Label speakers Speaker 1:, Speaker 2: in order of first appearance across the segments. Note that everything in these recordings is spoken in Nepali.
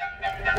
Speaker 1: Yeah.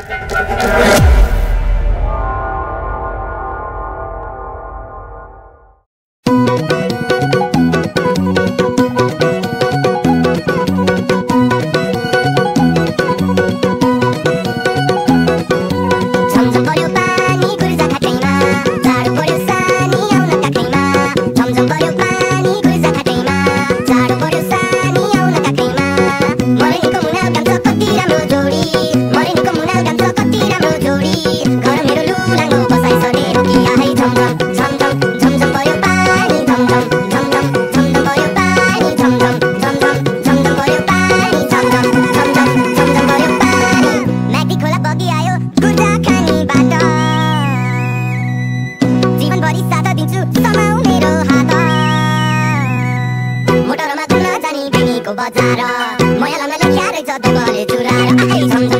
Speaker 1: परिसादा दिन्छु समाउ मेरो हात। मोटरमा जानी जाने बेनीको बजार। मयालामा लेख्या रहेछ दगले चुराएर आइ सम्झ